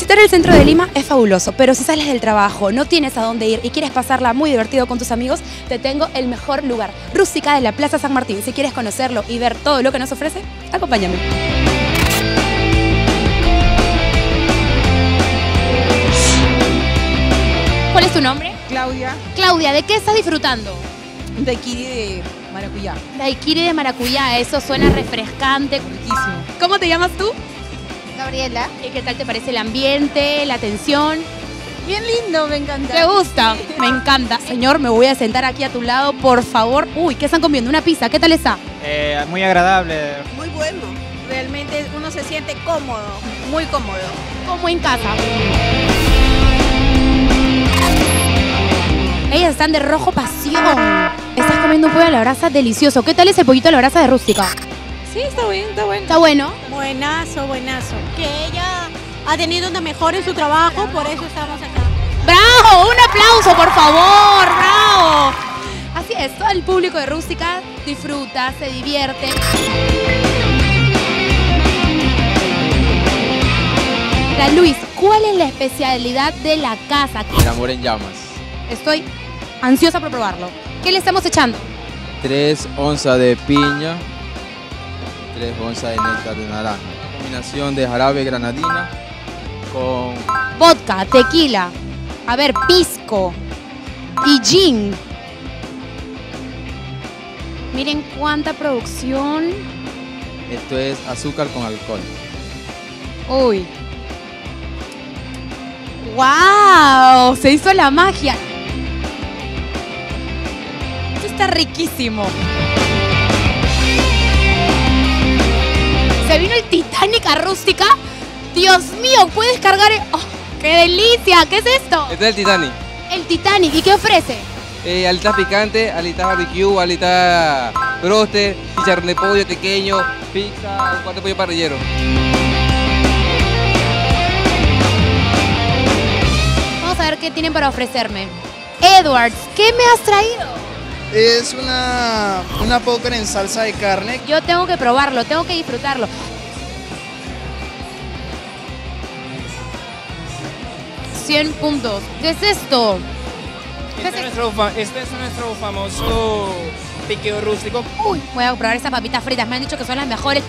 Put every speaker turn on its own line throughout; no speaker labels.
Visitar el centro de Lima es fabuloso, pero si sales del trabajo, no tienes a dónde ir y quieres pasarla muy divertido con tus amigos, te tengo el mejor lugar, Rústica de la Plaza San Martín. Si quieres conocerlo y ver todo lo que nos ofrece, acompáñame. ¿Cuál es tu nombre?
Claudia,
Claudia, ¿de qué estás disfrutando?
de de Maracuyá.
Daiquiri de maracuyá, eso suena refrescante.
Riquísimo.
¿Cómo te llamas tú?
Gabriela.
¿Y qué tal te parece el ambiente, la atención?
Bien lindo, me encanta.
¿Te gusta? Me encanta. Señor, me voy a sentar aquí a tu lado, por favor. Uy, ¿qué están comiendo? Una pizza, ¿qué tal está?
Eh, muy agradable.
Muy bueno. Realmente uno se siente cómodo, muy cómodo.
Como en casa. Ellas están de rojo pasión. Estás comiendo un pollo a la brasa delicioso. ¿Qué tal es el pollito a la brasa de rústica?
Sí, está bien, está bueno.
¿Está bueno?
Buenazo, buenazo. Que ella ha tenido una mejora en su trabajo, por eso estamos acá.
¡Bravo! ¡Un aplauso, por favor! ¡Bravo! Así es, todo el público de Rústica disfruta, se divierte. Luis, ¿cuál es la especialidad de la casa?
El amor en llamas.
Estoy ansiosa por probarlo. ¿Qué le estamos echando?
3 onzas de piña, 3 onzas de néctar de naranja. Combinación de jarabe granadina con
Vodka, tequila, a ver, pisco y gin. Miren cuánta producción.
esto es azúcar con alcohol.
Uy. ¡Wow! Se hizo la magia. Esto está riquísimo. Se vino el Titanic a rústica. Dios mío, puedes cargar. el- ¡Oh, ¡Qué delicia! ¿Qué es esto?
Este es el Titanic.
El Titanic. ¿Y qué ofrece?
Eh, alitas picantes, alitas barbecue, alitas broste, chicharrón de pollo pequeño, pizza, un cuarto de pollo parrillero.
Vamos a ver qué tienen para ofrecerme. Edwards, ¿qué me has traído?
Es una, una póker en salsa de carne.
Yo tengo que probarlo, tengo que disfrutarlo. ¡100 puntos! ¿Qué es esto? ¿Qué
Este
es
es, nuestro fa- este es nuestro famoso piqueo rústico.
Uy, voy a probar estas papitas fritas. Me han dicho que son las mejores.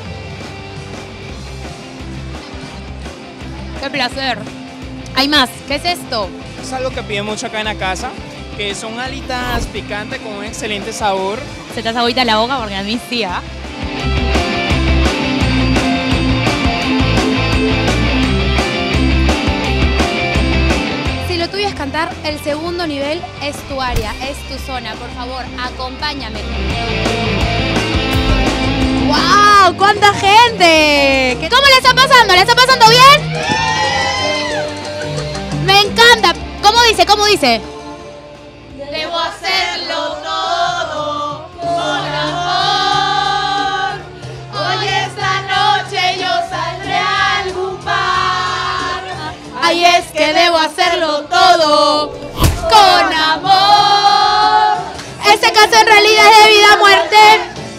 ¡Qué placer! Hay más. ¿Qué es esto?
Es algo que piden mucho acá en la casa, que son alitas picantes con un excelente sabor.
Se te hace ahorita la boca porque a mí sí, ¿ah? Cantar, el segundo nivel es tu área, es tu zona. Por favor, acompáñame. ¡Wow! ¡Cuánta gente! ¿Qué- ¿Cómo le está pasando? ¿Le está pasando bien? Me encanta. ¿Cómo dice? ¿Cómo dice? Con amor. Este caso en realidad es de vida o muerte.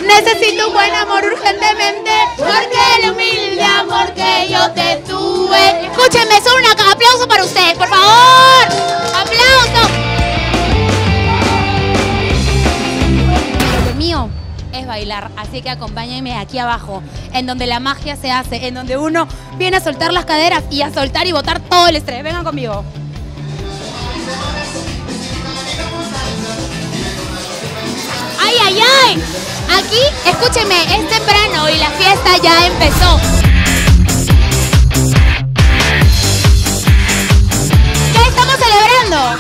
Necesito un buen amor urgentemente. Porque el humilde amor que yo te tuve. Escúchenme, solo un aplauso para ustedes, por favor. ¡Aplauso! Lo mío es bailar, así que acompáñenme aquí abajo, en donde la magia se hace, en donde uno viene a soltar las caderas y a soltar y botar todo el estrés. Vengan conmigo. ¡Ay, ay, ay! Aquí, escúchenme, es temprano y la fiesta ya empezó. ¿Qué estamos celebrando?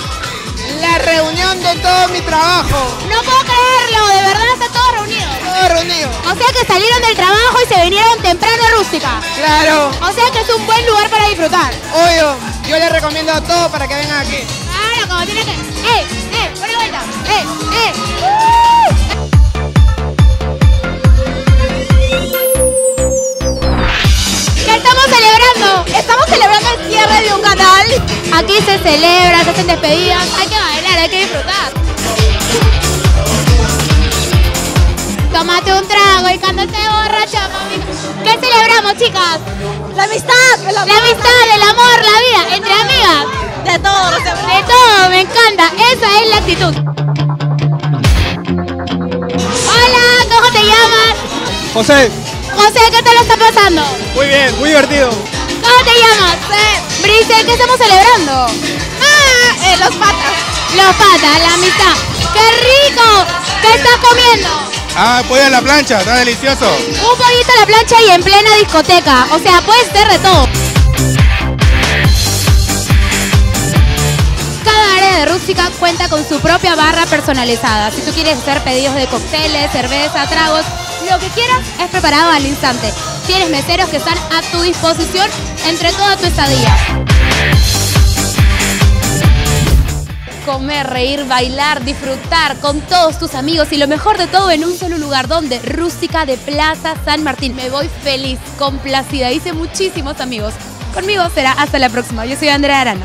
La reunión de todo mi trabajo.
No puedo creerlo, de verdad están todos reunidos.
Todo reunido.
O sea que salieron del trabajo y se vinieron temprano a rústica.
Claro.
O sea que es un buen lugar para disfrutar.
Obvio. Yo les recomiendo a todos para que vengan aquí.
Como tiene que. ¡Eh! ¡Eh! ¡Ponle vuelta! ¡Eh! ¡Eh! ¿Qué estamos celebrando? Estamos celebrando el cierre de un canal. Aquí se celebra, se hacen despedidas. Hay que bailar, hay que disfrutar. Tómate un trago y cántate borracha, mami. ¿Qué celebramos? chicas?
La amistad, el
La amistad, el amor, la vida, Hola, ¿cómo te llamas?
José,
José, ¿qué te lo está pasando?
muy bien, muy divertido.
¿Cómo te llamas? Brice, ¿qué estamos celebrando?
Ah, eh, los patas.
Los patas, la amistad. ¡Qué rico! ¿Qué estás comiendo?
Ah, pollo en la plancha, está delicioso.
Un pollito a la plancha y en plena discoteca. O sea, puede ser de todo. De Rústica cuenta con su propia barra personalizada. Si tú quieres hacer pedidos de cócteles, cerveza, tragos, lo que quieras es preparado al instante. Tienes meseros que están a tu disposición entre toda tu estadía. Comer, reír, bailar, disfrutar con todos tus amigos y lo mejor de todo en un solo lugar donde Rústica de Plaza San Martín. Me voy feliz, complacida, hice muchísimos amigos. Conmigo será hasta la próxima. Yo soy Andrea Arana.